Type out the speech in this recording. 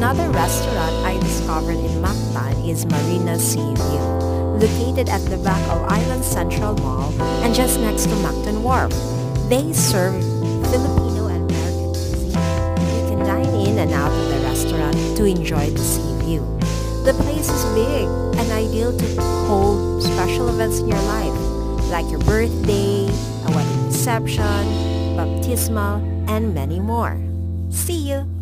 Another restaurant I discovered in Mactan is Marina Seaview, located at the back of Island Central Mall and just next to Mactan Wharf. They serve Filipino and American cuisine. You can dine in and out of the restaurant to enjoy the sea view. The place is big and ideal to hold special events in your life, like your birthday, a wedding reception, baptismal, and many more. See you!